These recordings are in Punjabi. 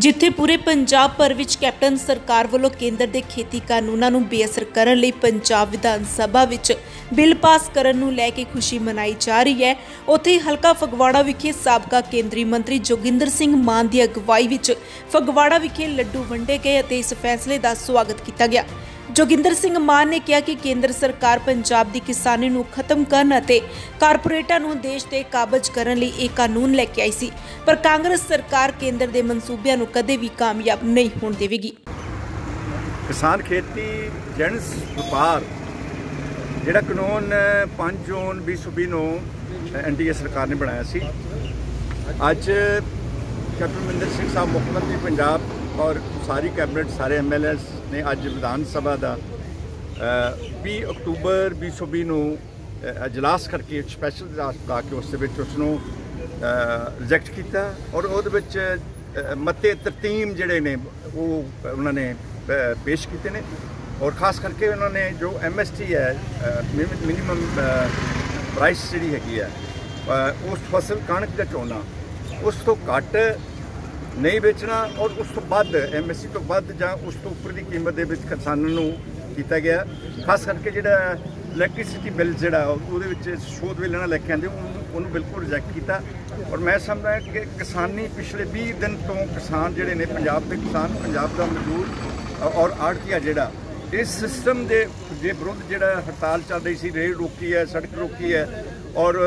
ਜਿੱਥੇ ਪੂਰੇ ਪੰਜਾਬ ਭਰ ਵਿੱਚ ਕੈਪਟਨ ਸਰਕਾਰ ਵੱਲੋਂ ਕੇਂਦਰ ਦੇ ਖੇਤੀ ਕਾਨੂੰਨਾਂ ਨੂੰ ਬੇਅਸਰ ਕਰਨ ਲਈ ਪੰਜਾਬ ਵਿਧਾਨ ਸਭਾ ਵਿੱਚ ਬਿੱਲ ਪਾਸ ਕਰਨ ਨੂੰ ਲੈ ਕੇ ਖੁਸ਼ੀ ਮਨਾਈ ਜਾ ਰਹੀ ਹੈ। ਉੱਥੇ ਹਲਕਾ ਫਗਵਾੜਾ ਵਿਖੇ ਸਾਬਕਾ ਕੇਂਦਰੀ ਮੰਤਰੀ ਜੋਗਿੰਦਰ ਸਿੰਘ ਮਾਨ ਦੀ ਅਗਵਾਈ ਵਿੱਚ ਫਗਵਾੜਾ ਵਿਖੇ ਲੱਡੂ ਵੰਡੇ ਗਏ ਅਤੇ ਇਸ ਫੈਸਲੇ ਦਾ ਸਵਾਗਤ ਕੀਤਾ ਗਿਆ। ਜੋਗਿੰਦਰ ਸਿੰਘ ਮਾਨ ਨੇ ਕਿਹਾ ਕਿ ਕੇਂਦਰ ਸਰਕਾਰ ਪੰਜਾਬ ਦੀ ਕਿਸਾਨੀ ਨੂੰ ਖਤਮ ਕਰਨ ਅਤੇ ਕਾਰਪੋਰੇਟਾਂ ਨੂੰ ਦੇਸ਼ ਤੇ ਕਾਬਜ਼ ਕਰਨ ਲਈ ਇਹ ਕਾਨੂੰਨ ਲੈ ਕੇ ਆਈ ਸੀ, ਪਰ ਕਾਂਗਰਸ ਸਰਕਾਰ ਕੇਂਦਰ ਦੇ ਮਨਸੂਬਿਆਂ ਨੂੰ ਕਦੇ ਵੀ ਕਾਮਯਾਬ ਨਹੀਂ ਹੋਣ ਦੇਵੇਗੀ। ਕਿਸਾਨ ਖੇਤੀ, ਜਨਸ ਵਪਾਰ, ਜਿਹੜਾ ਕਾਨੂੰਨ 5 ਜੂਨ 2020 ਨੂੰ ਐਨਡੀਏ ਸਰਕਾਰ ਨੇ ਬਣਾਇਆ ਸੀ, ਅੱਜ ਕੈਪਟਨ ਮਨਿੰਦਰ ਸਿੰਘ ਸਾਹਿਬ, ਮੁੱਖ ਮੰਤਰੀ ਪੰਜਾਬ ਔਰ ਸਾਰੀ ਕੈਬਨਿਟ ਸਾਰੇ ਐਮਐਲਏਸ ਨੇ ਅੱਜ ਵਿਧਾਨ ਸਭਾ ਦਾ ਅ, 20 ਅਕਤੂਬਰ 2020 ਨੂੰ ਅ, ਇਜਲਾਸ ਕਰਕੇ ਸਪੈਸ਼ਲ ਇਜਲਾਸ ਬੁਲਾ ਕੇ ਉਸ ਦੇ ਵਿੱਚ ਉਸ ਨੂੰ ਰਿਜੈਕਟ ਕੀਤਾ ਔਰ ਉਹਦੇ ਵਿੱਚ ਮਤੇ ਤਰਤੀਮ ਜਿਹੜੇ ਨੇ ਉਹ ਉਹਨਾਂ ਨੇ ਪੇਸ਼ ਕੀਤੇ ਨੇ ਔਰ ਖਾਸ ਕਰਕੇ ਉਹਨਾਂ ਨੇ ਜੋ ਐਮਐਸਟੀ ਹੈ ਮਿਨੀਮਮ ਪ੍ਰਾਈਸ ਜਿਹੜੀ ਹੈਗੀ ਹੈ ਉਸ ਫਸਲ ਕਣਕ ਦਾ ਝੋਨਾ ਉਸ ਤੋਂ ਘੱਟ ਨਹੀਂ ਵੇਚਣਾ ਔਰ ਉਸ ਤੋਂ ਵੱਧ ਐਮਐਸਸੀ ਤੋਂ ਵੱਧ ਜਾਂ ਉਸ ਤੋਂ ਉੱਪਰ ਦੀ ਕੀਮਤ ਦੇ ਵਿੱਚ ਕਿਸਾਨਾਂ ਨੂੰ ਕੀਤਾ ਗਿਆ। ਖਾਸ ਕਰਕੇ ਜਿਹੜਾ ਇਲੈਕਟ੍ਰਿਸਿਟੀ ਬਿੱਲ ਜਿਹੜਾ ਉਹਦੇ ਵਿੱਚ ਸੋਧ ਵੇਲੇ ਨਾਲ ਲੈ ਕੇ ਆਂਦੇ ਉਹਨੂੰ ਉਹਨੂੰ ਬਿਲਕੁਲ ਰਿਜੈਕਟ ਕੀਤਾ। ਔਰ ਮੈਂ ਸਮਝਦਾ ਕਿ ਕਿਸਾਨੀ ਪਿਛਲੇ 20 ਦਿਨ ਤੋਂ ਕਿਸਾਨ ਜਿਹੜੇ ਨੇ, ਪੰਜਾਬ ਦੇ ਕਿਸਾਨ, ਪੰਜਾਬ ਦਾ ਮਜ਼ਦੂਰ ਔਰ ਆੜਤੀਆ ਜਿਹੜਾ, ਇਸ ਸਿਸਟਮ ਦੇ ਦੇ ਵਿਰੁੱਧ ਜਿਹੜਾ ਹੜਤਾਲ ਚੱਲ ਰਹੀ ਸੀ, ਰੇਲ ਰੋਕੀ ਹੈ, ਸੜਕ ਰੋਕੀ ਹੈ, ਔਰ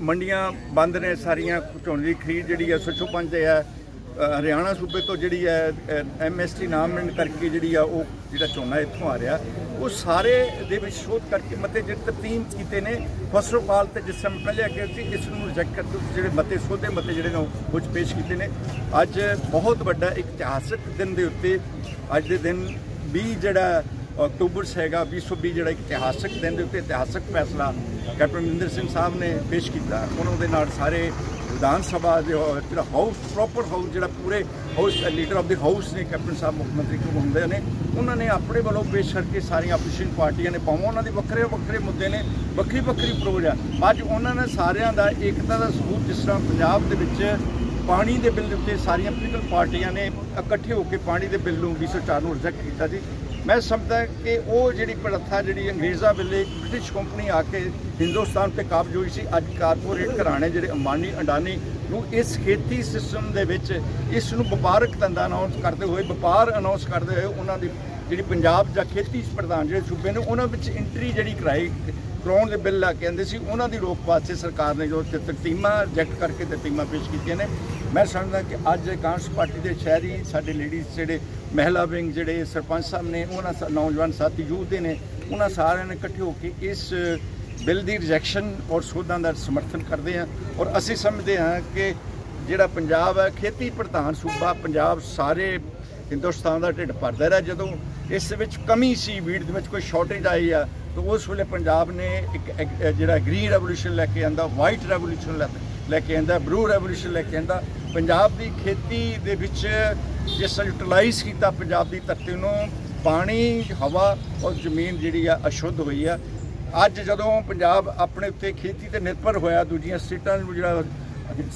ਮੰਡੀਆਂ ਬੰਦ ਨੇ ਸਾਰੀਆਂ ਝੋਨੇ ਦੀ ਖਰੀਦ ਜਿਹੜੀ ਹੈ, ਸੱਚੋ ਪੰਜ ਹੈ। ਹਰਿਆਣਾ ਸੂਬੇ ਤੋਂ ਜਿਹੜੀ ਹੈ ਐਮਐਸਟੀ ਨਾਮ ਮਿਲਣ ਕਰਕੇ ਜਿਹੜੀ ਆ ਉਹ ਜਿਹੜਾ ਝੋਨਾ ਇੱਥੋਂ ਆ ਰਿਹਾ, ਉਹ ਸਾਰੇ ਦੇ ਵਿੱਚ ਸ਼ੋਧ ਕਰਕੇ ਮਤੇ ਜਿਹੜੇ ਤਰਤੀਬ ਕੀਤੇ ਨੇ। ਫਸਲੋਪਾਲ ਤੇ ਜਿਸ ਸਮੇਂ ਪਹਿਲੇ ਅੱਗੇ ਸੀ, ਇਸ ਨੂੰ ਰਿਜੈਕਟ ਕਰ ਜਿਹੜੇ ਮਤੇ ਸੋਧੇ, ਮਤੇ ਜਿਹੜੇ ਨੇ ਉਹ ਕੁਝ ਪੇਸ਼ ਕੀਤੇ ਨੇ। ਅੱਜ ਬਹੁਤ ਵੱਡਾ ਇਤਿਹਾਸਕ ਦਿਨ ਦੇ ਉੱਤੇ, ਅੱਜ ਦੇ ਦਿਨ 20 ਜਿਹੜਾ ਅਕਤੂਬਰ ਹੈਗਾ 2020 ਜਿਹੜਾ ਇਤਿਹਾਸਕ ਦਿਨ ਦੇ ਉੱਤੇ ਇਤਿਹਾਸਕ ਫੈਸਲਾ ਕੈਪਟਨ ਮਨਿੰਦਰ ਸਿੰਘ ਸਾਹਿਬ ਨੇ ਪੇਸ਼ ਕੀਤਾ। ਉਹਨਾਂ ਦੇ ਨਾਲ ਸਾਰੇ ਵਿਧਾਨ ਸਭਾ ਦੇ ਜਿਹੜਾ ਹਾਊਸ ਪ੍ਰੋਪਰ ਹਾਊਸ ਜਿਹੜਾ ਪੂਰੇ house leader of the house ਨੇ ਕੈਪਟਨ ਸਾਹਿਬ, ਮੁੱਖ ਮੰਤਰੀ ਕੋ ਹੁੰਦੇ ਨੇ, ਉਹਨਾਂ ਨੇ ਆਪਣੇ ਵੱਲੋਂ ਪੇਸ਼ ਕਰਕੇ ਸਾਰੀਆਂ ਆਪੋਜੀਸ਼ਨ ਪਾਰਟੀਆਂ ਨੇ ਪਾਵਾਂ ਉਹਨਾਂ ਦੇ ਵੱਖਰੇ ਵੱਖਰੇ ਮੁੱਦੇ ਨੇ, ਵੱਖਰੀ ਵੱਖਰੀ ਅਪਰੋਚ ਆ ਅੱਜ ਉਹਨਾਂ ਨੇ ਸਾਰਿਆਂ ਦਾ ਏਕਤਾ ਦਾ ਸਬੂਤ, ਜਿਸ ਤਰ੍ਹਾਂ ਪੰਜਾਬ ਦੇ ਵਿੱਚ ਪਾਣੀ ਦੇ ਬਿੱਲ ਦੇ ਉੱਤੇ ਸਾਰੀਆਂ ਪੋਲੀਟੀਕਲ ਪਾਰਟੀਆਂ ਨੇ ਇਕੱਠੇ ਹੋ ਕੇ ਪਾਣੀ ਦੇ ਬਿੱਲ ਨੂੰ 2004 ਨੂੰ ਰਿਜੈਕਟ ਕੀਤਾ ਸੀ ਮੈਂ ਸਮਝਦਾ ਕਿ ਉਹ ਜਿਹੜੀ ਪ੍ਰਥਾ ਜਿਹੜੀ ਅੰਗਰੇਜ਼ਾਂ ਵੇਲੇ ਬ੍ਰਿਟਿਸ਼ ਕੰਪਨੀ ਆ ਕੇ ਹਿੰਦੁਸਤਾਨ ਤੇ ਕਾਬਜ ਹੋਈ ਸੀ, ਅੱਜ ਕਾਰਪੋਰੇਟ ਘਰਾਣੇ ਜਿਹੜੇ ਅੰਬਾਨੀ, ਅੰਡਾਨੀ ਨੂੰ ਇਸ ਖੇਤੀ ਸਿਸਟਮ ਦੇ ਵਿੱਚ ਇਸ ਨੂੰ ਵਪਾਰਕ ਧੰਦਾ ਅਨਾਉਂਸ ਕਰਦੇ ਹੋਏ, ਵਪਾਰ ਅਨਾਉਂਸ ਕਰਦੇ ਹੋਏ ਉਹਨਾਂ ਦੀ ਜਿਹੜੀ ਪੰਜਾਬ ਜਾਂ ਖੇਤੀ ਪ੍ਰਧਾਨ ਜਿਹੜੇ ਸੂਬੇ ਨੇ, ਉਹਨਾਂ ਵਿੱਚ ਐਂਟਰੀ ਜਿਹੜੀ ਕਰਾਈ, ਕਰਾਉਣ ਦੇ ਬਿੱਲ ਲਾ ਕੇ ਆਂਦੇ ਸੀ, ਉਹਨਾਂ ਦੀ ਰੋਕ ਵਾਸਤੇ ਸਰਕਾਰ ਨੇ ਜੋ ਤਰਤੀਮਾਂ ਰਿਜੈਕਟ ਕਰਕੇ ਤਰਤੀਮਾਂ ਪੇਸ਼ ਕੀਤੀਆਂ ਨੇ। ਮੈਂ ਸਮਝਦਾ ਕਿ ਅੱਜ ਕਾਂਗਰਸ ਪਾਰਟੀ ਦੇ ਸ਼ਹਿਰੀ ਸਾਡੇ ਲੇਡੀਜ਼ ਜਿਹੜੇ ਮਹਿਲਾ ਵਿੰਗ ਜਿਹੜੇ ਸਰਪੰਚ ਸਾਹਿਬ ਨੇ, ਉਹਨਾਂ ਸਾ- ਨੌਜਵਾਨ ਸਾਥੀ, ਯੂਥ ਦੇ ਨੇ, ਉਹਨਾਂ ਸਾਰਿਆਂ ਨੇ ਇਕੱਠੇ ਹੋ ਕੇ ਇਸ ਬਿੱਲ ਦੀ ਰਿਜੈਕਸ਼ਨ ਔਰ ਸੋਧਾਂ ਦਾ ਸਮਰਥਨ ਕਰਦੇ ਹਾਂ ਔਰ ਅਸੀਂ ਸਮਝਦੇ ਹਾਂ ਕਿ ਜਿਹੜਾ ਪੰਜਾਬ ਹੈ, ਖੇਤੀ ਪ੍ਰਧਾਨ ਸੂਬਾ, ਪੰਜਾਬ ਸਾਰੇ ਹਿੰਦੁਸਤਾਨ ਦਾ ਢਿੱਡ ਭਰਦਾ ਰਿਹਾ। ਜਦੋਂ ਇਸ ਵਿੱਚ ਕਮੀ ਸੀ ਵੀਡ ਦੇ ਵਿੱਚ ਕੋਈ ਸ਼ਾਰਟੇਜ ਆਈ ਆ, ਤਾਂ ਉਸ ਵੇਲੇ ਪੰਜਾਬ ਨੇ ਇੱਕ ਇੱਕ ਜਿਹੜਾ ਗ੍ਰੀਨ ਰੈਵੋਲੂਸ਼ਨ ਲੈ ਕੇ ਆਂਦਾ ਵਾਈਟ ਰੈਵੋਲੂਸ਼ਨ ਲੈ ਕੇ ਆਂਦਾ ਬਲੂ ਰੈਵੋਲੂਸ਼ਨ ਲੈ ਕੇ ਆਂਦਾ। ਪੰਜਾਬ ਦੀ ਖੇਤੀ ਦੇ ਵਿੱਚ ਜਿਸ ਤਰ੍ਹਾਂ ਯੂਟਿਲਾਈਜ਼ ਕੀਤਾ ਪੰਜਾਬ ਦੀ ਧਰਤੀ ਨੂੰ, ਪਾਣੀ, ਹਵਾ ਔਰ ਜ਼ਮੀਨ ਜਿਹੜੀ ਆ ਅਸ਼ੁੱਧ ਹੋਈ ਆ। ਅੱਜ ਜਦੋਂ ਪੰਜਾਬ ਆਪਣੇ ਉੱਤੇ ਖੇਤੀ ਤੇ ਨਿਰਭਰ ਹੋਇਆ, ਦੂਜੀਆਂ ਸਟੇਟਾਂ ਨੂੰ ਜਿਹੜਾ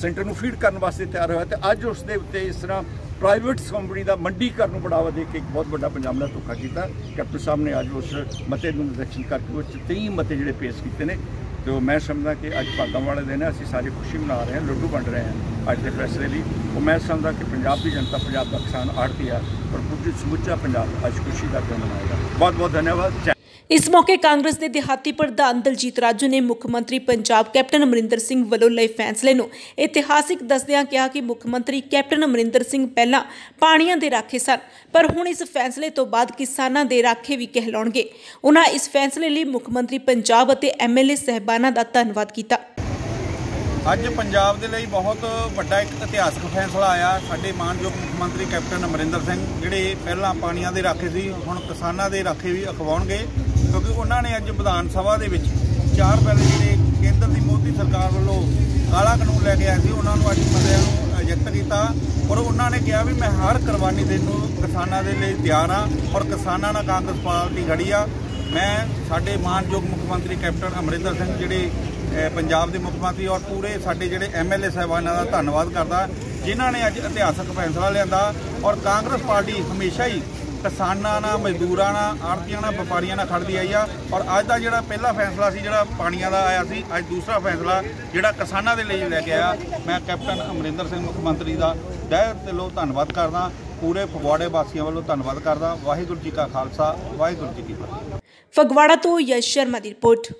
ਸੈਂਟਰ ਨੂੰ ਫੀਡ ਕਰਨ ਵਾਸਤੇ ਤਿਆਰ ਹੋਇਆ, ਤੇ ਅੱਜ ਉਸ ਦੇ ਉੱਤੇ ਇਸ ਤਰ੍ਹਾਂ ਪ੍ਰਾਈਵੇਟ ਕੰਪਨੀ ਦਾ ਮੰਡੀਕਰਨ ਨੂੰ ਬੜਾਵਾ ਦੇ ਕੇ ਇੱਕ ਬਹੁਤ ਵੱਡਾ ਪੰਜਾਬ ਨਾਲ ਧੋਖਾ ਕੀਤਾ। ਕੈਪਟਨ ਸਾਹਿਬ ਨੇ ਅੱਜ ਉਸ ਮਤੇ ਨੂੰ ਰਿਜੈਕਸ਼ਨ ਕਰਕੇ ਉਹ 'ਚ 23 ਮਤੇ ਜਿਹੜੇ ਪੇਸ਼ ਕੀਤੇ ਨੇ। ਜੋ ਮੈਂ ਸਮਝਦਾ ਕਿ ਅੱਜ ਭਾਗਾਂ ਵਾਲੇ ਦਿਨ ਹੈ, ਅਸੀਂ ਸਾਰੇ ਖੁਸ਼ੀ ਮਨਾ ਰਹੇ ਹਾਂ, ਲੱਡੂ ਵੰਡ ਰਹੇ ਹਾਂ ਅੱਜ ਦੇ ਫੈਸਲੇ ਲਈ। ਉਹ ਮੈਂ ਸਮਝਦਾ ਕਿ ਪੰਜਾਬ ਦੀ ਜਨਤਾ ਪੰਜਾਬ ਦਾ ਕਿਸਾਨ ਆੜਤੀ ਆ ਔਰ ਪੂਰੀ ਸਮੁੱਚਾ ਪੰਜਾਬ ਅੱਜ ਖੁਸ਼ੀ ਦਾ ਦਿਨ ਮਨਾਏਗਾ। ਬਹੁਤ ਬਹੁਤ ਧੰਨਵਾਦ ਇਸ ਮੌਕੇ ਕਾਂਗਰਸ ਦੇ ਦਿਹਾਤੀ ਪ੍ਰਧਾਨ ਦਲਜੀਤ ਰਾਜੂ ਨੇ ਮੁੱਖ ਮੰਤਰੀ ਪੰਜਾਬ ਕੈਪਟਨ ਅਮਰਿੰਦਰ ਸਿੰਘ ਵੱਲੋਂ ਲਏ ਫੈਸਲੇ ਨੂੰ ਇਤਿਹਾਸਿਕ ਦੱਸਦਿਆਂ ਕਿਹਾ ਕਿ ਮੁੱਖ ਮੰਤਰੀ ਕੈਪਟਨ ਅਮਰਿੰਦਰ ਸਿੰਘ ਪਹਿਲਾਂ ਪਾਣੀਆਂ ਦੇ ਰਾਖੇ ਸਨ, ਪਰ ਹੁਣ ਇਸ ਫੈਸਲੇ ਤੋਂ ਬਾਅਦ ਕਿਸਾਨਾਂ ਦੇ ਰਾਖੇ ਵੀ ਕਹਿਲਾਉਣਗੇ। ਉਹਨਾਂ ਇਸ ਫੈਸਲੇ ਲਈ ਮੁੱਖ ਮੰਤਰੀ ਪੰਜਾਬ ਅਤੇ ਐਮਐਲਏ ਸਹਿਬਾਨਾਂ ਦਾ ਧੰਨਵਾਦ ਕੀਤਾ। ਅੱਜ ਪੰਜਾਬ ਦੇ ਲਈ ਬਹੁਤ ਵੱਡਾ ਇੱਕ ਇਤਿਹਾਸਕ ਫੈਸਲਾ ਆਇਆ। ਸਾਡੇ ਮਾਨਯੋਗ ਮੁੱਖ ਮੰਤਰੀ ਕੈਪਟਨ ਅਮਰਿੰਦਰ ਸਿੰਘ, ਜਿਹੜੇ ਪਹਿਲਾਂ ਪਾਣੀਆਂ ਦੇ ਰਾਖੇ ਸੀ, ਹੁਣ ਕਿਸਾਨਾਂ ਦੇ ਰਾਖੇ ਵੀ ਅਖਵਾਉਣਗੇ, ਕਿਉਂਕਿ ਉਹਨਾਂ ਨੇ ਅੱਜ ਵਿਧਾਨ ਸਭਾ ਦੇ ਵਿੱਚ ਚਾਰ ਬਿੱਲ ਜਿਹੜੇ ਕੇਂਦਰ ਦੀ ਮੋਦੀ ਸਰਕਾਰ ਵੱਲੋਂ ਕਾਲਾ ਕਾਨੂੰਨ ਲੈ ਕੇ ਆਏ ਸੀ, ਉਹਨਾਂ ਨੂੰ ਅੱਜ ਮਤਿਆਂ ਨੂੰ ਰਿਜੈਕਟ ਕੀਤਾ ਔਰ ਉਹਨਾਂ ਨੇ ਕਿਹਾ ਵੀ ਮੈਂ ਹਰ ਕੁਰਬਾਨੀ ਦੇਣ ਨੂੰ ਕਿਸਾਨਾਂ ਦੇ ਲਈ ਤਿਆਰ ਹਾਂ ਔਰ ਕਿਸਾਨਾਂ ਨਾਲ ਕਾਂਗਰਸ ਪਾਰਟੀ ਖੜੀ ਆ। ਮੈਂ ਸਾਡੇ ਮਾਨਯੋਗ ਮੁੱਖ ਮੰਤਰੀ ਕੈਪਟਨ ਅਮਰਿੰਦਰ ਸਿੰਘ, ਜਿਹੜੇ ਪੰਜਾਬ ਦੇ ਮੁੱਖ ਮੰਤਰੀ ਔਰ ਪੂਰੇ ਸਾਡੇ ਜਿਹੜੇ ਐਮਐਲਏ ਸਾਹਿਬਾਨਾਂ ਦਾ ਧੰਨਵਾਦ ਕਰਦਾ, ਜਿਨ੍ਹਾਂ ਨੇ ਅੱਜ ਇਤਿਹਾਸਕ ਫੈਸਲਾ ਲਿਆਂਦਾ ਔਰ ਕਾਂਗਰਸ ਪਾਰਟੀ ਹਮੇਸ਼ਾ ਹੀ ਕਿਸਾਨਾਂ ਨਾਲ, ਮਜ਼ਦੂਰਾਂ ਨਾਲ ਆੜਤੀਆਂ ਨਾਲ, ਵਪਾਰੀਆਂ ਨਾਲ ਖੜਦੀ ਆਈ ਆ ਔਰ ਅੱਜ ਦਾ ਜਿਹੜਾ ਪਹਿਲਾ ਫੈਸਲਾ ਸੀ, ਜਿਹੜਾ ਪਾਣੀਆਂ ਦਾ ਆਇਆ ਸੀ, ਅੱਜ ਦੂਸਰਾ ਫੈਸਲਾ ਜਿਹੜਾ ਕਿਸਾਨਾਂ ਦੇ ਲਈ ਲੈ ਕੇ ਆਇਆ। ਮੈਂ ਕੈਪਟਨ ਅਮਰਿੰਦਰ ਸਿੰਘ ਮੁੱਖ ਮੰਤਰੀ ਦਾ ਤਹਿ ਦਿਲੋਂ ਧੰਨਵਾਦ ਕਰਦਾ, ਪੂਰੇ ਫਗਵਾੜੇ ਵਾਸੀਆਂ ਵੱਲੋਂ ਧੰਨਵਾਦ ਕਰਦਾ। ਵਾਹਿਗੁਰੂ ਜੀ ਕਾ ਖਾਲਸਾ, ਵਾਹਿਗੁਰੂ ਜੀ ਕੀ ਫਤਿਹ। ਫਗਵਾੜਾ ਤੋਂ ਯਸ਼ ਸ਼ਰਮਾ ਦੀ ਰਿਪੋਰਟ।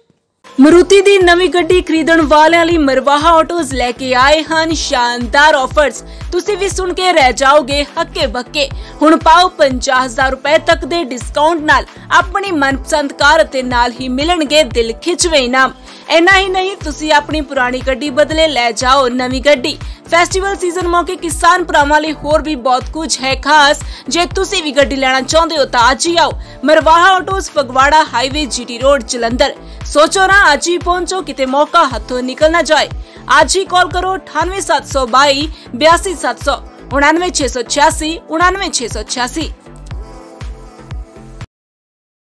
ਮਰੂਤੀ ਦੀ ਨਵੀਂ ਗੱਡੀ ਖਰੀਦਣ ਵਾਲਿਆਂ ਲਈ ਮਰਵਾਹਾ ਆਟੋਜ਼ ਲੈ ਕੇ ਆਏ ਹਨ। ਸ਼ਾਨਦਾਰ ਆਫਰਸ ਤੁਸੀਂ ਵੀ ਸੁਣ ਕੇ ਰਹਿ ਜਾਓਗੇ ਹੱਕੇ ਬੱਕੇ। ਹੁਣ ਪਾਓ 50000 ਰੁਪਏ ਤੱਕ ਦੇ ਡਿਸਕਾਊਂਟ ਨਾਲ ਆਪਣੀ ਮਨਪਸੰਦ ਕਾਰ ਅਤੇ ਨਾਲ ਹੀ ਮਿਲਣਗੇ ਦਿਲ ਖਿਚਵੇਂ ਇਨਾਮ। ਇੰਨਾ ਹੀ ਨਹੀਂ, ਤੁਸੀਂ ਆਪਣੀ ਪੁਰਾਣੀ ਗੱਡੀ ਬਦਲੇ ਲੈ ਜਾਓ ਨਵੀਂ ਗੱਡੀ। ਫੈਸਟੀਵਲ ਸੀਜ਼ਨ ਮੌਕੇ ਕਿਸਾਨ ਭਰਾਵਾਂ ਲਈ ਹੋਰ ਵੀ ਬਹੁਤ ਕੁਝ ਹੈ ਖਾਸ। ਜੇ ਤੁਸੀਂ ਵੀ ਗੱਡੀ ਲੈਣਾ ਚਾਹੁੰਦੇ ਹੋ ਤਾਂ ਅੱਜ ਹੀ ਆਓ। Marwaha autos Phagwara highway GT road Jalandhar. ਸੋਚੋ ਨਾ ਅੱਜ ਹੀ ਪਹੁੰਚੋ ਕਿਤੇ ਮੌਕਾ ਹੱਥੋਂ ਨਿਕਲ ਨਾ ਜਾਏ ਅੱਜ ਹੀ ਕਾਲ ਕਰੋ 98722 82700 99686 99686